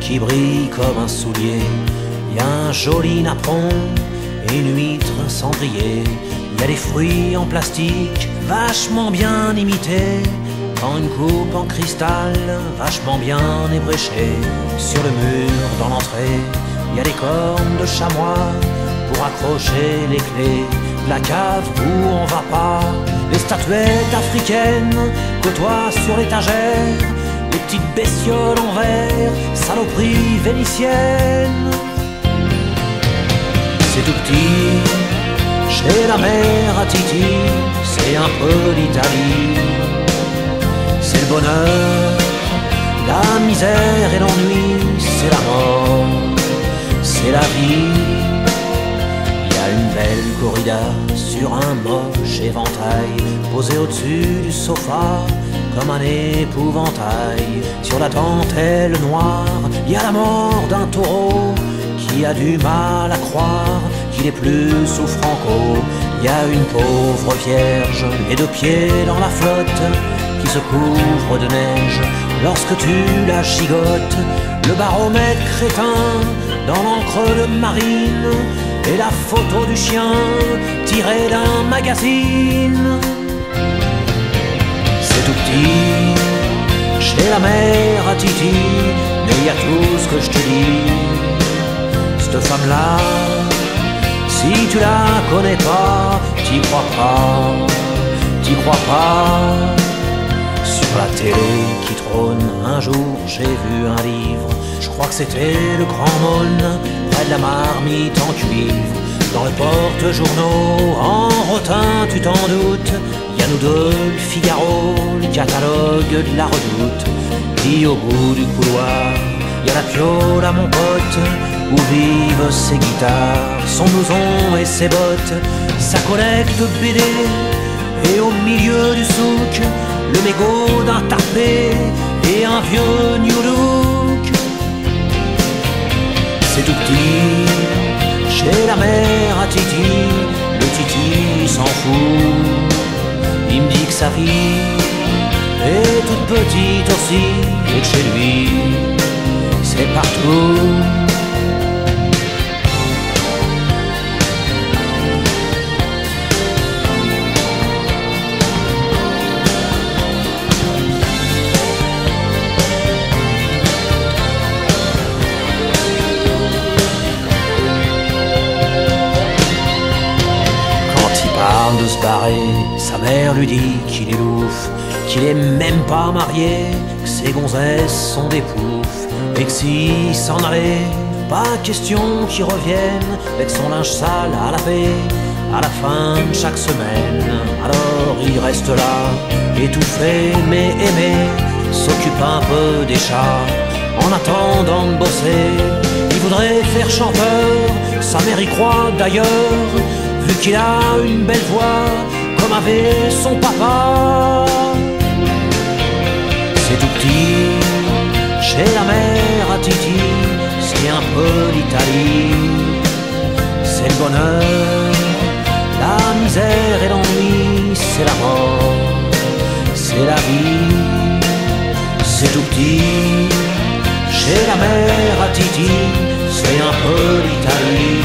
qui brille comme un soulier. Y a un joli napperon et une huître cendrier. Y a des fruits en plastique vachement bien imités. Quand une coupe en cristal vachement bien ébréchée. Sur le mur dans l'entrée, y a des cornes de chamois pour accrocher les clés. La cave où on va pas, les statuettes africaines côtoient sur l'étagère les petites bestioles en verre, saloperies vénitiennes. C'est tout petit, chez la mère à Titi, c'est un peu l'Italie. C'est le bonheur, la misère et l'ennui, c'est la mort, c'est la vie. Y a une belle corrida sur un moche posé au-dessus du sofa comme un épouvantail. Sur la dentelle noire, il y a la mort d'un taureau qui a du mal à croire qu'il est plus sous Franco. Il y a une pauvre vierge, les deux pieds dans la flotte, qui se couvre de neige lorsque tu la gigotes. Le baromètre éteint dans l'encre de marine et la photo du chien tirée d'un magazine tout petit, chez la mère à Titi, mais il y a tout ce que je te dis. Cette femme-là, si tu la connais pas, t'y crois pas, t'y crois pas. Un jour j'ai vu un livre, je crois que c'était le grand mône, près de la marmite en cuivre. Dans le porte-journaux, en rotin, tu t'en doutes, y a nous deux, le Figaro, le catalogue de la redoute. Puis au bout du couloir, y a la piole à mon pote, où vivent ses guitares, son blouson et ses bottes, sa collecte BD. Et au milieu du souk, le mégot d'un tapé et un vieux New Look. C'est tout petit, chez la mère à Titi, le Titi s'en fout. Il me dit que sa fille est toute petite aussi et que chez lui c'est partout. De se barrer, sa mère lui dit qu'il est louf, qu'il est même pas marié, que ses gonzesses sont des poufs, et que s'il s'en allait, pas question qu'il revienne avec son linge sale à laver à la fin de chaque semaine. Alors il reste là, étouffé mais aimé, s'occupe un peu des chats en attendant de bosser. Il voudrait faire chanteur, sa mère y croit d'ailleurs, qu'il a une belle voix comme avait son papa. C'est tout petit, chez la mère à Titi, c'est un peu l'Italie. C'est le bonheur, la misère et l'ennui, c'est la mort, c'est la vie. C'est tout petit, chez la mère à Titi, c'est un peu l'Italie.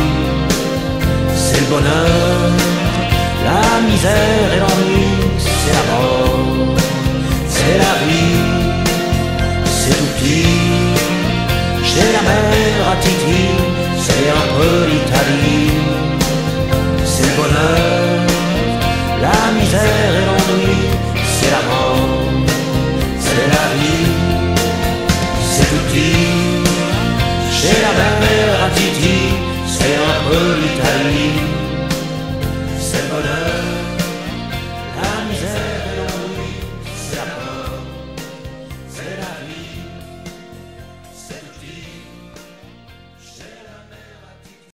C'est la mer à Titi, c'est un peu l'Italie.